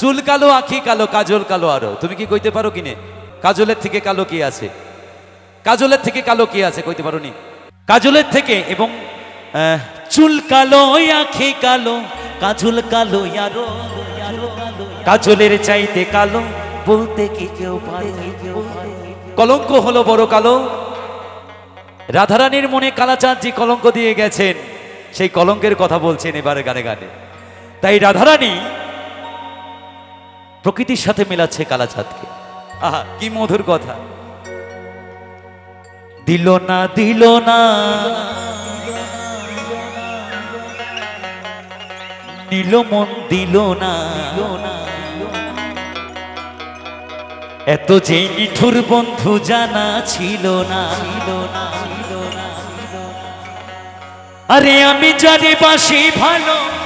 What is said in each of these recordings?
চুল কালো, আখি কালো, কাজল কালো আরও। তুমি কি কইতে পারো কিনে? কাজলের থেকে কালো কি আছে? কাজলের থেকে কালো কি আছে কইতে পারো নি? কাজলের থেকে এবং চুল কালো, আখি কালো, কাজল কালো আরও কাজলের চাইতে কালো বলতে কি কেউ কলঙ্ক হলো বড় কালো। রাধারানীর মনে কালাচাঁদজি কলঙ্ক দিয়ে গেছেন। সেই কলঙ্কের কথা বলছেন এবারে গানে গানে। তাই রাধারানী প্রকৃতির সাথে মেলাচ্ছে কালাচাঁদকে। আহা, কি মধুর কথা। দিল না দিল না। নিল মন, দিল না। এত যে নিঠুর বন্ধু জানা ছিল না। আরে আমি জানি বাসি ভালো।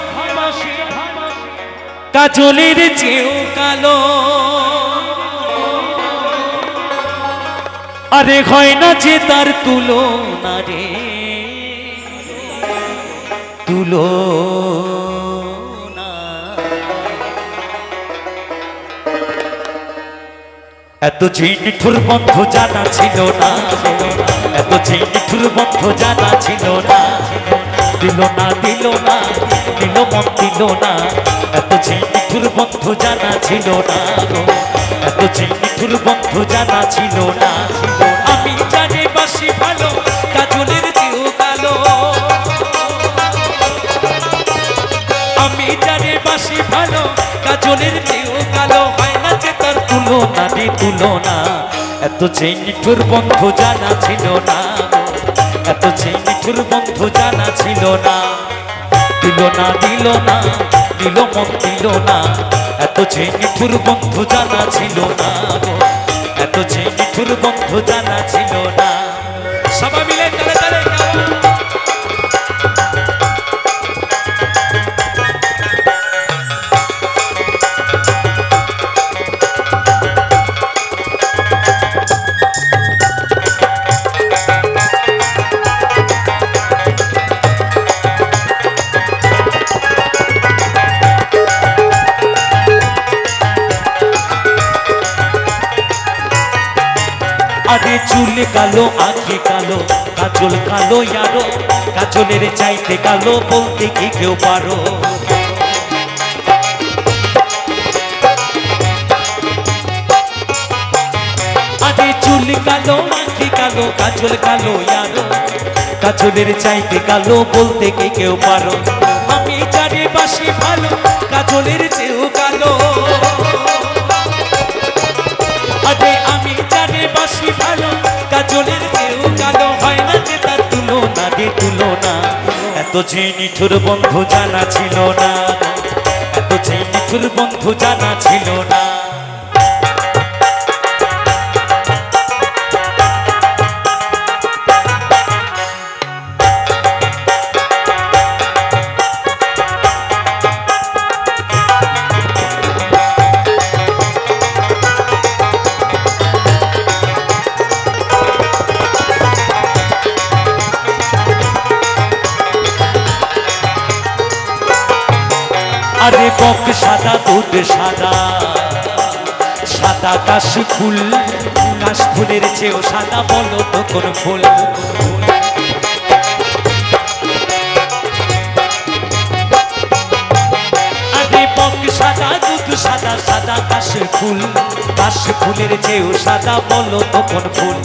কাজলের চেয়েও কালো। আরে হয় না যে তার তুলো না রে। তুলো এত যে নিঠুর বন্ধু জানা ছিল না এত যে নিঠুর বন্ধু জানা ছিল না দিল না দিল না, দিল মন দিল না। এত যে নিঠুর বন্ধু জানা ছিল না এত যে বন্ধু জানা ছিল না আমি জানি বাসি ভালো, কাজলের চেয়েও কালো। আমি জানি বাসি ভালো, কাজলের চেয়েও কালো। হয় না যে তার তুলনা রে তুলনা। এত যে নিঠুর বন্ধু জানা ছিল না এত সেই মিঠুর বন্ধু জানা ছিল না। দিল না দিল না, দিল মন দিল না। এত যে মিঠুর বন্ধু জানা ছিল না এত যে মিঠুর বন্ধু জানা ছিল না। সবাই মিলে তাহলে তালে আরে চুল কালো, আখি কালো, কাজল কালো ইয়ারো, কাজলের চাইতে কালো বলতে কি কেউ পারো? আরে চুল কালো, আখি কালো, কাজল কালো ইয়ারো, কাজলের চাইতে কালো বলতে কি কেউ পারো? আমি বাসি ভালো, কাজলের চেয়েও কালো। এত যে নিঠুর বন্ধু জানা ছিল না এত যে নিঠুর বন্ধু জানা ছিল না। আরে বক, সাদা দুধ, সাদা। সাদা কাশ ফুল, কাশ ফুলের চেয়েও সাদা বলো তো কোন ফুল? সাদা সাদা কাশ ফুল, কাশ ফুলের চেয়েও সাদা বলো তো কোন ফুল?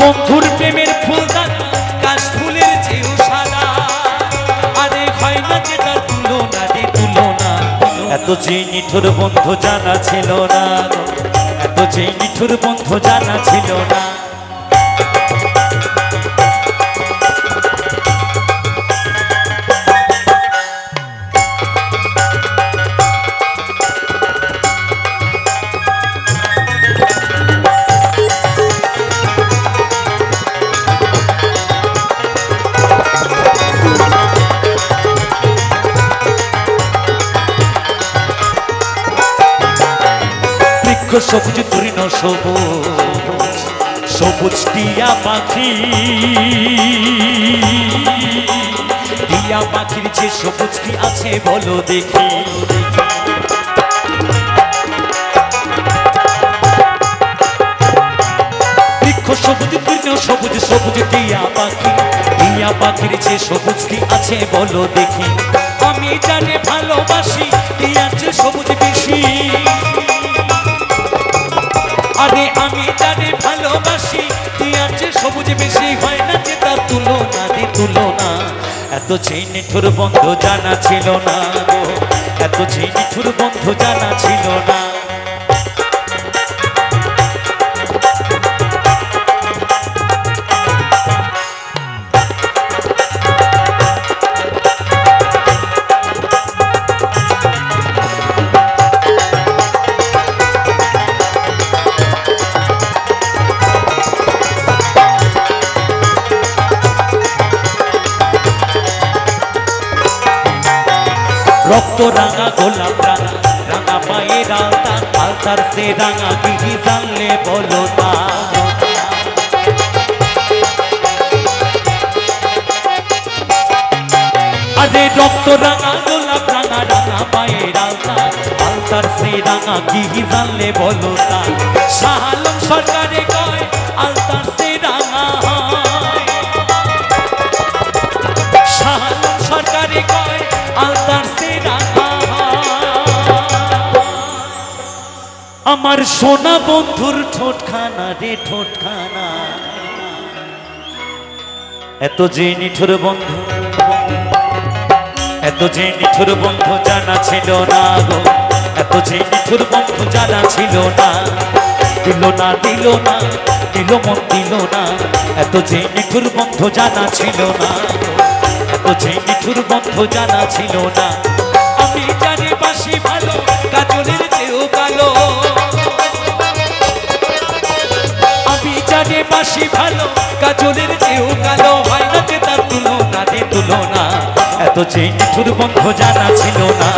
বন্ধুর প্রেমের ফুল কাশ ফুলের চেয়েও সাদা। আরে হয় না যে তার তুলনা রে এত যে নিঠুর বন্ধু জানা ছিল না এত যে নিঠুর বন্ধু জানা ছিল না। বৃক্ষ সবুজ তৃণ সবুজ সবুজ টিয়া পাখি। টিয়া পাখির যে সবুজ কি আছে বলো দেখি। সবুজ তৃণ সবুজ সবুজ টিয়া পাখি। টিয়া পাখির যে সবুজ কি আছে বলো দেখি। আমি জানে ভালোবাসি টিয়ার যে সবুজ ভালোবাসি। টিয়ার যে সবুজ বেশি হয় না, যে তার তুলনা দি তুলনা। এত চেয়ে নিঠুর বন্ধ জানা ছিল না গো। এত চেয়ে নিঠুর বন্ধ জানা ছিল না। রক্ত রাঙা, গোলাপ রাঙা রাঙা পায়ের আলতা আলতার সে রাঙা দিদি জানলে বলো তা আরে রক্ত রাঙা, গোলাপ রাঙা রাঙা পায়ের আলতা আলতার সে রাঙা কি জানলে বলো তা শাহালম সরকারে কয়, আলতার আমার সোনা বন্ধুর ঠোঁটখানা রে ঠোঁটখানা। এত যে নিঠুর বন্ধু, এত যে নিঠুর বন্ধু জানা ছিল না গো। এত যে নিঠুর বন্ধু জানা ছিল না। দিল না দিল না, দিল মন দিল না। এত যে নিঠুর বন্ধু জানা ছিল না এত যে নিঠুর বন্ধু জানা ছিল না। আমি জানি বাসি ভালো, কাজলের বাসি ভালো, কাজলের চেয়েও কালো হয় না যে তার তুলনা রে তুলনা। এত যে নিঠুর বন্ধু জানা ছিল না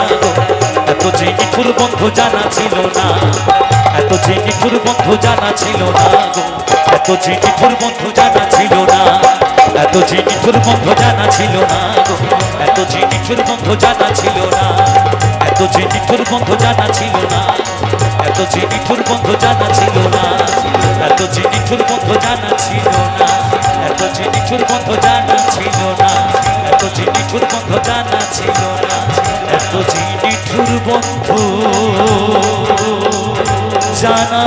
এত যে নিঠুর বন্ধু জানা ছিল না। এত যে নিঠুর বন্ধ জানা ছিল না এত যে নিঠুর বন্ধ জানা ছিল না। এত যে নিঠুর বন্ধু জানা ছিল না এত যে নিঠুর বন্ধু জানা ছিল না। এত যে নিঠুর বন্ধু জানা ছিল না। এত যে নিঠুর বন্ধ জানা ছিল না। এত যে নিঠুর বন্ধ জানা ছিল না। এত যে নিঠুর বন্ধ জানা ছিল না। এত যে নিঠুর বন্ধ জানা ছিল না। এত যে নিঠুর বন্ধ জানা